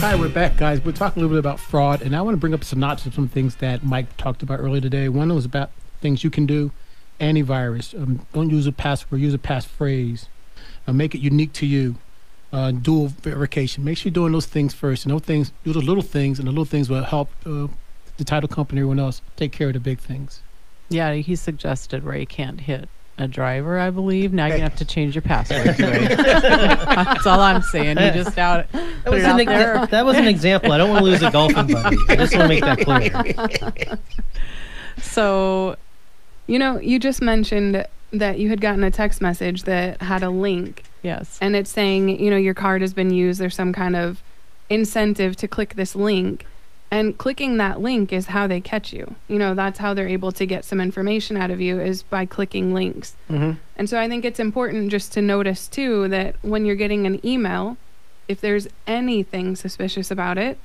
Hi, we're back, guys. We're talking a little bit about fraud, and I want to bring up a synopsis of some things that Mike talked about earlier today. One was about things you can do, antivirus. Um, don't use a password, use a passphrase. Uh, make it unique to you. Uh, dual verification. Make sure you're doing those things first, and those things, do the little things, and the little things will help uh, the title company, everyone else, take care of the big things. Yeah, he suggested where you can't hit a driver, I believe. Now you have to change your password. That's all I'm saying. You just out, That was, it an out there. that was an example. I don't want to lose a golfing buddy. I just want to make that clear. So, You know, you just mentioned that you had gotten a text message that had a link yes. and it's saying, you know, your card has been used. There's some kind of incentive to click this link. And clicking that link is how they catch you. You know, that's how they're able to get some information out of you is by clicking links. Mm-hmm. And so I think it's important just to notice too that when you're getting an email, if there's anything suspicious about it,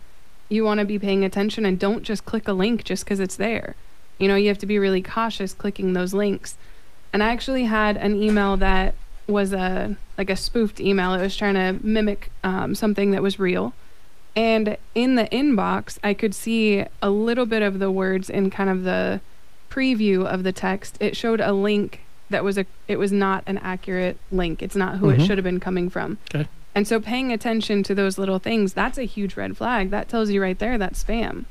you want to be paying attention and don't just click a link just because it's there. You know, you have to be really cautious clicking those links. And I actually had an email that was a like a spoofed email. It was trying to mimic um, something that was real. And in the inbox, I could see a little bit of the words in kind of the preview of the text. It showed a link that was a it was not an accurate link. It's not who Mhm. it should have been coming from. Okay. And so paying attention to those little things, that's a huge red flag. That tells you right there that's spam.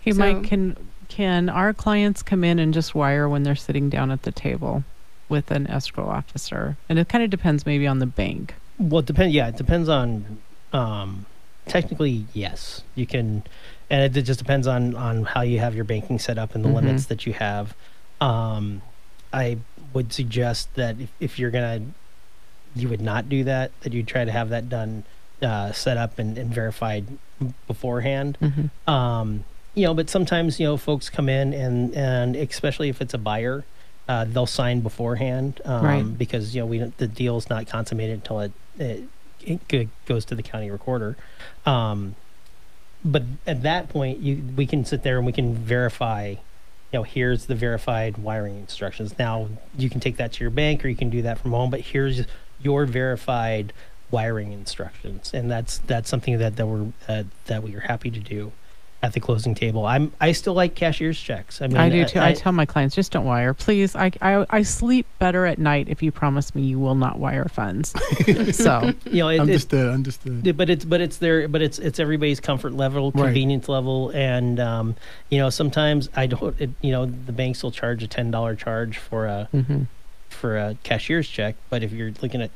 Hey, So- Mike, can can our clients come in and just wire when they're sitting down at the table with an escrow officer? And it kind of depends maybe on the bank. Well, it depends. Yeah, it depends on. Um, technically, yes, you can, and it, just depends on on how you have your banking set up and the Mhm. limits that you have. Um, I would suggest that if, if you're gonna, you would not do that. That you try to have that done, uh, set up and, and verified beforehand. Mm-hmm. um, you know, but sometimes you know folks come in and and especially if it's a buyer, uh, they'll sign beforehand um, Right. because you know we the deal's not consummated until it, it it goes to the county recorder. Um, but at that point, you we can sit there and we can verify. You know, here's the verified wiring instructions. Now you can take that to your bank or you can do that from home. But here's your verified wiring instructions, and that's that's something that that we're uh, that we are happy to do at the closing table. I'm I still like cashier's checks. I mean, I do too. I, tell my clients just don't wire, please. I, I I sleep better at night if you promise me you will not wire funds. so you know, it, it, Understood. Understood. But it's but it's their but it's it's everybody's comfort level, Right. convenience level, and um, you know sometimes I don't. It, you know the banks will charge a ten dollar charge for a mhm. for a cashier's check, but if you're looking at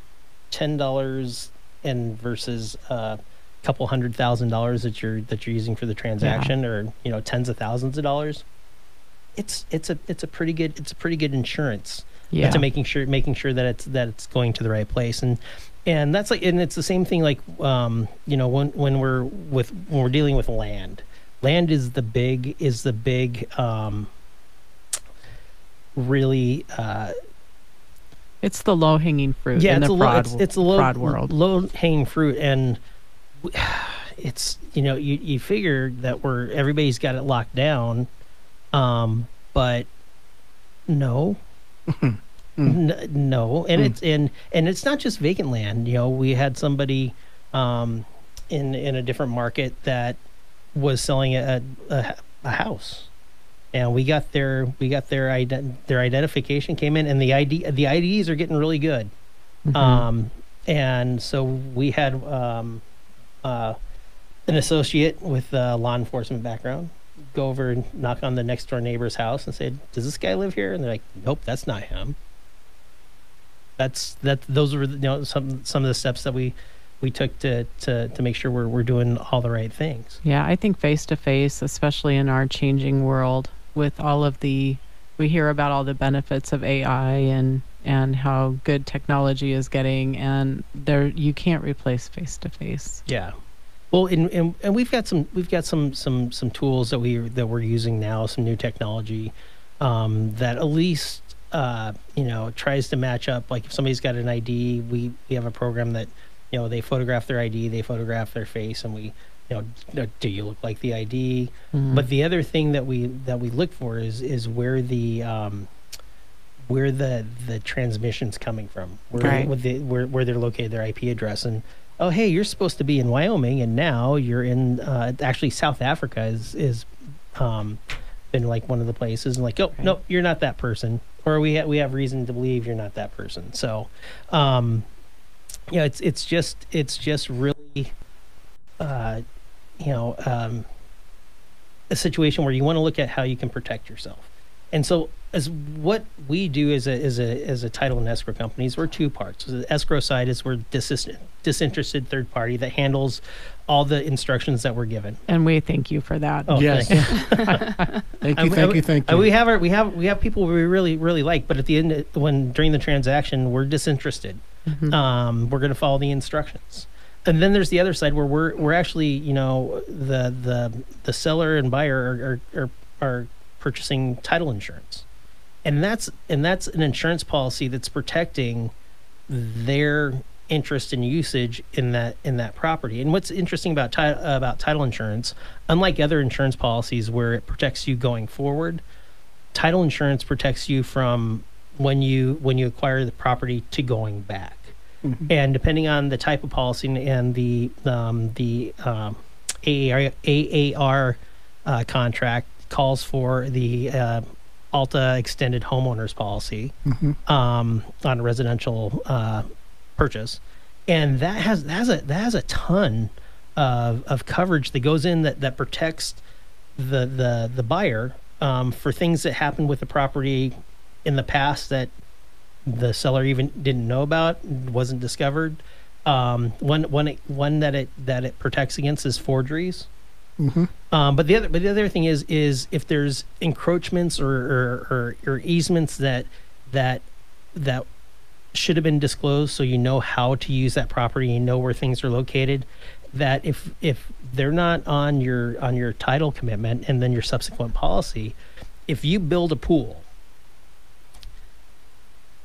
ten dollars and versus a couple hundred thousand dollars that you're that you're using for the transaction, or you know tens of thousands of dollars, it's it's a it's a pretty good it's a pretty good insurance yeah. to making sure making sure that it's that it's going to the right place and and that's like and it's the same thing like um you know when when we're with when we're dealing with land land is the big is the big um really uh It's the low hanging fruit yeah in it's the a low fraud, it's, it's a low fraud world. low hanging fruit and it's you know you you figure that we're everybody's got it locked down um but no Mm. N- no, and Mm. it's and and it's not just vacant land. You know, we had somebody um, in in a different market that was selling a, a a house, and we got their we got their ident- their identification came in, and the ID the IDs are getting really good. Mhm. Um, and so we had um, uh, an associate with a law enforcement background go over and knock on the next door neighbor's house and say, "Does this guy live here?" And they're like, "Nope, that's not him." That's that. Those were you know some some of the steps that we we took to to to make sure we're we're doing all the right things. Yeah, I think face to face, especially in our changing world, with all of the, we hear about all the benefits of AI and and how good technology is getting, and there you can't replace face to face. Yeah. Well, and, and and we've got some we've got some some some tools that we that we're using now, some new technology um, that at least uh, you know tries to match up. Like if somebody's got an ID, we we have a program that you know they photograph their ID, they photograph their face, and we you know do you look like the ID? Mhm. But the other thing that we that we look for is is where the um, where the the transmission's coming from, where Right. where, the, where where they're located, their IP address, and oh hey you're supposed to be in wyoming and now you're in uh, actually south africa is is um, been like one of the places and like oh Right. nope you're not that person or we ha- we have reason to believe you're not that person so um yeah it's it's just it's just really uh you know um a situation where you want to look at how you can protect yourself and so as what we do as a as a as a title and escrow companies we're two parts So the escrow side is we're dis- disinterested third party that handles all the instructions that we're given And we thank you for that. Oh, yes. thank Thank you, thank you, thank you. we have our, we have we have people we really really like, but at the end when during the transaction we're disinterested. Mhm. Um, we're going to follow the instructions. And then there's the other side where we're we're actually you know the the the seller and buyer are are, are, are purchasing title insurance, and that's and that's an insurance policy that's protecting their interest and usage in that in that property. And what's interesting about ti- about title insurance, unlike other insurance policies where it protects you going forward, title insurance protects you from when you when you acquire the property to going back. Mhm. And depending on the type of policy and the um, the um, AAR, AAR uh, contract calls for the uh, Alta extended homeowners policy Mhm. um, on a residential uh, purchase, and that has that has a that has a ton of, of coverage that goes in that that protects the the the buyer um, for things that happened with the property in the past that the seller even didn't know about, wasn't discovered. Um, one one one that it that it protects against is forgeries. Mhm. Um, but the other, but the other thing is, is if there's encroachments or, or, or, or easements that that that should have been disclosed, so you know how to use that property, you know where things are located. That if if they're not on your on your title commitment and then your subsequent policy, if you build a pool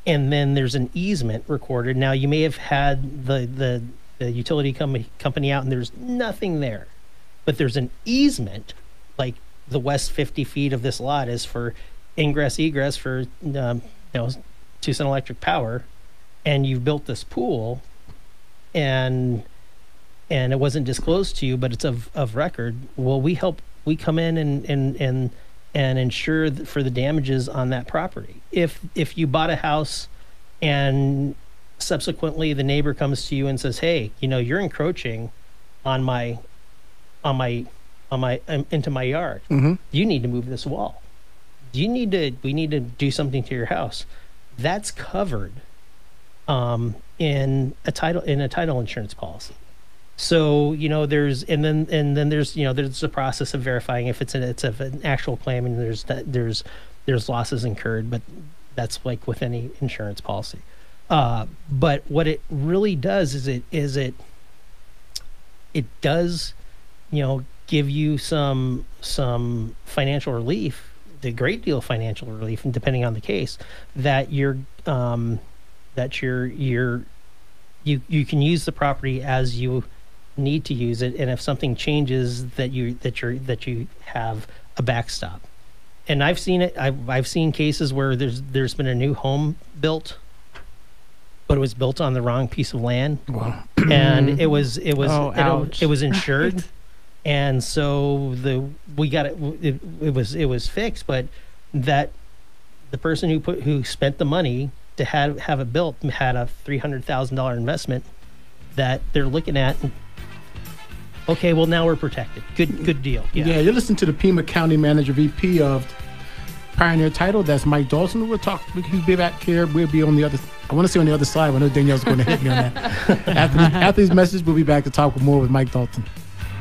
and then there's an easement recorded, now you may have had the the, the utility company company out and there's nothing there but there's an easement, like the west 50 feet of this lot is for ingress egress for um, you know Tucson Electric Power, and you've built this pool, and and it wasn't disclosed to you, but it's of of record. Well, we help we come in and and and and ensure th- for the damages on that property. If if you bought a house and subsequently the neighbor comes to you and says, "Hey, you know, you're encroaching on my on my on my um, into my yard. Mhm. You need to move this wall. You need to we need to do something to your house." That's covered um, in a title in a title insurance policy. So you know there's and then and then there's you know there's a process of verifying if it's an it's of an actual claim and there's that there's there's losses incurred, but that's like with any insurance policy. Uh, but what it really does is it is it it does you know give you some some financial relief the great deal of financial relief and depending on the case that you're um that you're you're you you can use the property as you need to use it. And if something changes that you that you're that you have a backstop. And i've seen it. I've, I've seen cases where there's there's been a new home built but it was built on the wrong piece of land. Wow. and it was it was Oh, it, it was insured and so the we got it, it it was it was fixed but that the person who put who spent the money to have have it built had a $300,000 investment that they're looking at okay well now we're protected good good deal Yeah. you're listening to the Pima County Manager VP of Pioneer Title. That's Mike Dalton. We'll talk. He'll be back here. We'll be on the other. I want to see on the other side. I know Danielle's going to hit me on that. after, after this message, we'll be back to talk more with Mike Dalton.